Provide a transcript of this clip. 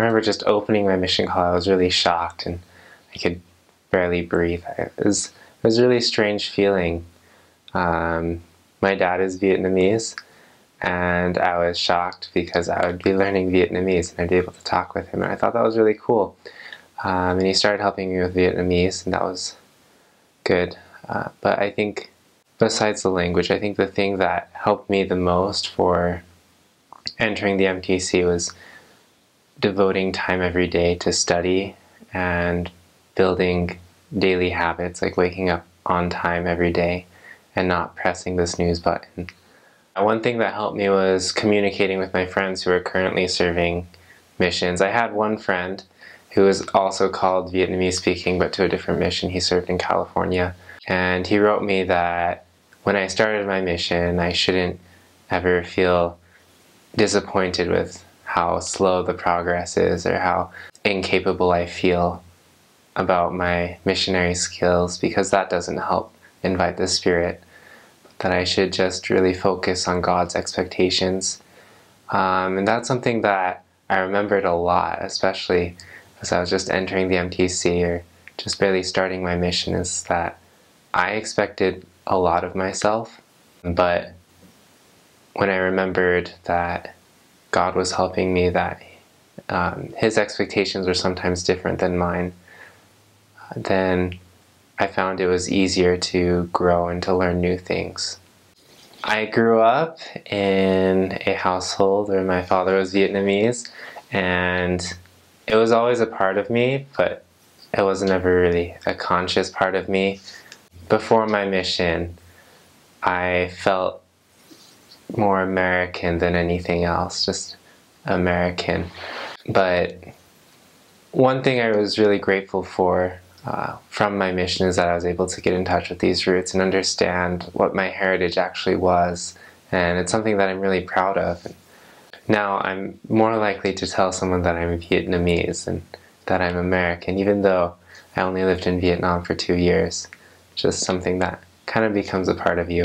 I remember just opening my mission call. I was really shocked and I could barely breathe. It was, it was a really strange feeling. Um, my dad is Vietnamese, and I was shocked because I would be learning Vietnamese and I'd be able to talk with him. And I thought that was really cool. Um, and he started helping me with Vietnamese, and that was good. Uh, but I think, besides the language, I think the thing that helped me the most for entering the MTC was devoting time every day to study and building daily habits like waking up on time every day and not pressing the snooze button. Uh, one thing that helped me was communicating with my friends who are currently serving missions. I had one friend who was also called Vietnamese speaking but to a different mission. He served in California. And he wrote me that when I started my mission, I shouldn't ever feel disappointed with how slow the progress is or how incapable I feel about my missionary skills because that doesn't help invite the Spirit. That I should just really focus on God's expectations. Um, and that's something that I remembered a lot, especially as I was just entering the MTC or just barely starting my mission, is that I expected a lot of myself, but when I remembered that God was helping me, that um, His expectations were sometimes different than mine, then I found it was easier to grow and to learn new things. I grew up in a household where my father was Vietnamese, and it was always a part of me, but it was never really a conscious part of me. Before my mission, I felt more American than anything else, just American. But one thing I was really grateful for uh, from my mission is that I was able to get in touch with these roots and understand what my heritage actually was. And it's something that I'm really proud of. Now I'm more likely to tell someone that I'm Vietnamese and that I'm American, even though I only lived in Vietnam for two years. Just something that kind of becomes a part of you.